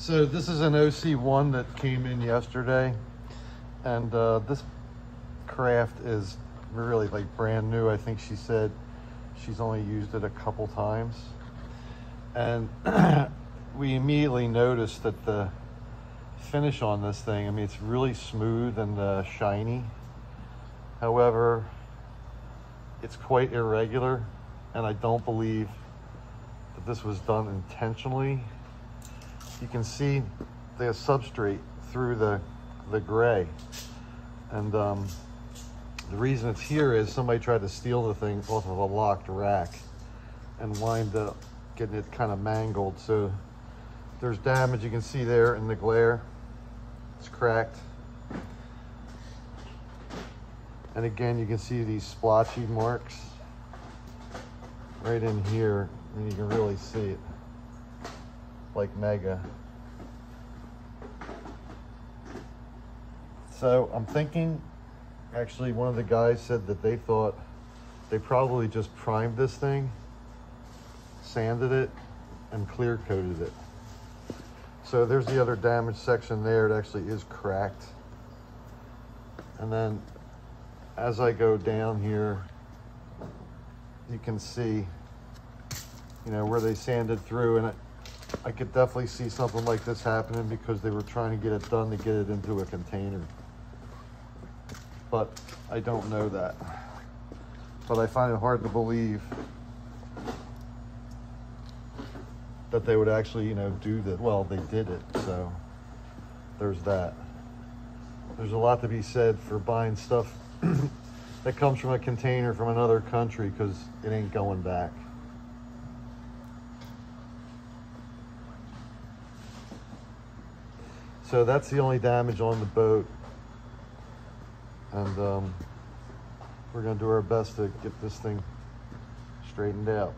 So this is an OC1 that came in yesterday, and uh, this craft is really like brand new. I think she said she's only used it a couple times, and we immediately noticed that the finish on this thing. I mean, it's really smooth and uh, shiny. However, it's quite irregular, and I don't believe that this was done intentionally you can see the substrate through the, the gray. And um, the reason it's here is somebody tried to steal the thing off of a locked rack and wind up getting it kind of mangled. So there's damage you can see there in the glare. It's cracked. And again, you can see these splotchy marks right in here, and you can really see it like mega. So I'm thinking, actually one of the guys said that they thought they probably just primed this thing, sanded it, and clear coated it. So there's the other damaged section there. It actually is cracked. And then as I go down here, you can see, you know, where they sanded through and it, I could definitely see something like this happening because they were trying to get it done to get it into a container. But I don't know that. But I find it hard to believe that they would actually, you know, do that. Well, they did it, so there's that. There's a lot to be said for buying stuff that comes from a container from another country because it ain't going back. So that's the only damage on the boat. And um, we're gonna do our best to get this thing straightened out.